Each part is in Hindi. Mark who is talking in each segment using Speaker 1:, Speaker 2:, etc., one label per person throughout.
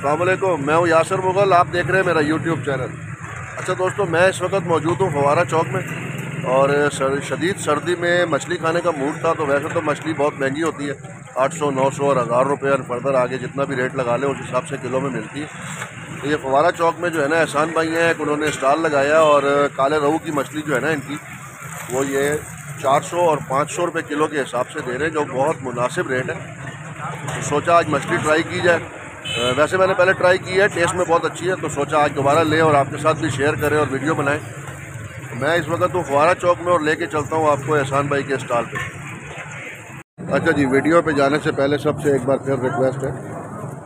Speaker 1: अलैक्म मैं हूँ यासर मुगल, आप देख रहे हैं मेरा यूट्यूब चैनल अच्छा दोस्तों, मैं इस वक्त मौजूद हूँ फवारा चौक में और शदीद सर्दी में मछली खाने का मूड था तो वैसे तो मछली बहुत महँगी होती है। 800 900 और हज़ार रुपये और फर्दर आगे जितना भी रेट लगा लें, उस हिसाब से किलो में मिलती है। तो ये फवारा चौक में जो है ना, एहसान भाई हैं उन्होंने स्टॉल लगाया और काले रहू की मछली जो है ना इनकी, वो ये 400 और 500 रुपए किलो के हिसाब से दे रहे हैं, जो बहुत मुनासिब रेट है। तो सोचा आज मछली ट्राई की जाए। वैसे मैंने पहले ट्राई की है टेस्ट में बहुत अच्छी है तो सोचा आज दोबारा लें और आपके साथ भी शेयर करें और वीडियो बनाएँ। मैं इस वक्त तो फुहारा चौक में और लेके चलता हूँ आपको एहसान भाई के स्टॉल पे। अच्छा जी वीडियो पे जाने से पहले सबसे एक बार फिर रिक्वेस्ट है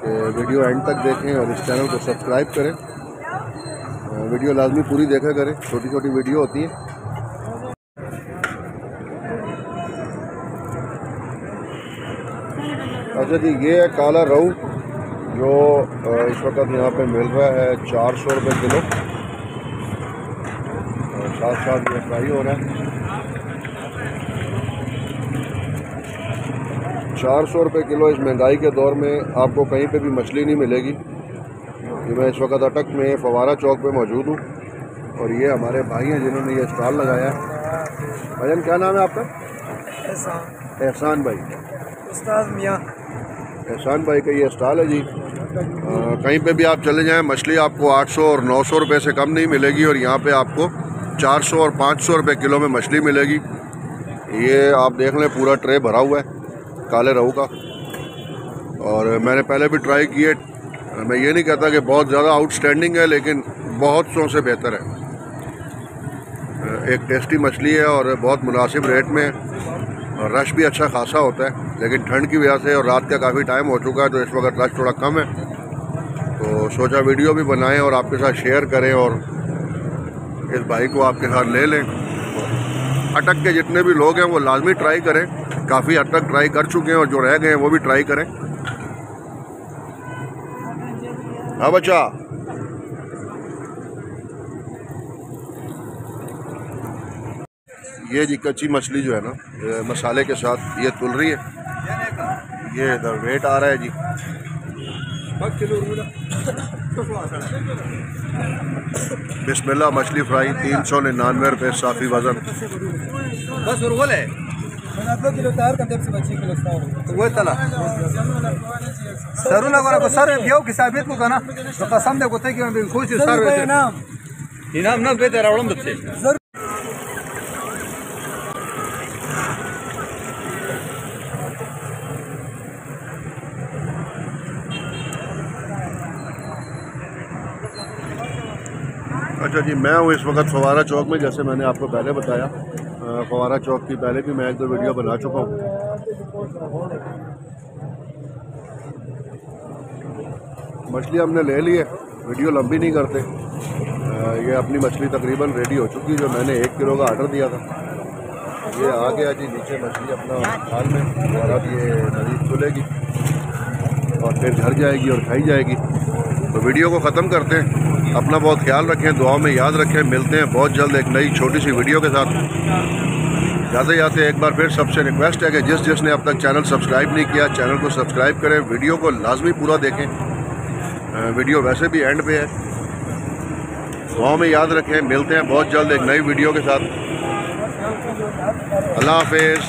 Speaker 1: कि वीडियो एंड तक देखें और इस चैनल को सब्सक्राइब करें। वीडियो लाजमी पूरी देखा करें छोटी छोटी वीडियो होती है। अच्छा जी, ये है काला रहू जो इस वक्त यहाँ पे मिल रहा है चार सौ रुपये किलो। साथ साथ ये फ्राई हो रहा है। चार सौ रुपये किलो इस महँगाई के दौर में आपको कहीं पे भी मछली नहीं मिलेगी। कि मैं इस वक्त अटक में फवारा चौक पे मौजूद हूँ और ये हमारे भाई हैं जिन्होंने ये स्टॉल लगाया है। भजन क्या नाम है आपका? एहसान। एहसान भाई। उस्ताद मियाँ। एहसान भाई का ये स्टॉल है जी। कहीं पे भी आप चले जाएँ, मछली आपको 800 और 900 रुपए से कम नहीं मिलेगी और यहाँ पे आपको 400 और 500 रुपए किलो में मछली मिलेगी। ये आप देख लें, पूरा ट्रे भरा हुआ है, काले रहू का। और मैंने पहले भी ट्राई किए, मैं ये नहीं कहता कि बहुत ज़्यादा आउटस्टैंडिंग है, लेकिन बहुत सौ से बेहतर है। एक टेस्टी मछली है और बहुत मुनासिब रेट में रश भी अच्छा खासा होता है, लेकिन ठंड की वजह से और रात का काफ़ी टाइम हो चुका है तो इस वक्त रश थोड़ा कम है। तो सोचा वीडियो भी बनाएँ और आपके साथ शेयर करें और इस भाई को आपके साथ ले लें। अटक के जितने भी लोग हैं, वो लाजमी ट्राई करें। काफ़ी हद तक ट्राई कर चुके हैं और जो रह गए हैं, वो भी ट्राई करें। हाँ बच्चा। ये जी कच्ची मछली जो है ना मसाले के साथ ये तुल रही है। ये इधर वेट आ रहा है जी। बिस्मिल्लाह मछली फ्राई तीन सौ निन्यानवे रुपये साफ़ी वज़न। बस है। सर सर बियो की साबित को कहना। तो कसम दे को मैं खुश सर इनाम। इनाम ना बेहतर अच्छा जी, मैं हूँ इस वक्त फवारा चौक में, जैसे मैंने आपको पहले बताया। फवारा चौक की पहले भी मैं एक दो वीडियो बना चुका हूँ। मछली हमने ले ली है, वीडियो लंबी नहीं करते। ये अपनी मछली तकरीबन रेडी हो चुकी है, जो मैंने एक किलो का आर्डर दिया था। ये आ गया जी, नीचे मछली अपना थाल में, और अब ये नदी खुलेगी, और फिर घर जाएगी और खाई जाएगी। तो वीडियो को ख़त्म करते हैं। अपना बहुत ख्याल रखें दुआ में याद रखें, मिलते हैं बहुत जल्द एक नई छोटी सी वीडियो के साथ। जाते जाते एक बार फिर सबसे रिक्वेस्ट है कि जिस जिसने अब तक चैनल सब्सक्राइब नहीं किया चैनल को सब्सक्राइब करें वीडियो को लाजमी पूरा देखें। वीडियो वैसे भी एंड पे है। दुआ में याद रखें, मिलते हैं बहुत जल्द एक नई वीडियो के साथ। अल्लाह हाफिज़।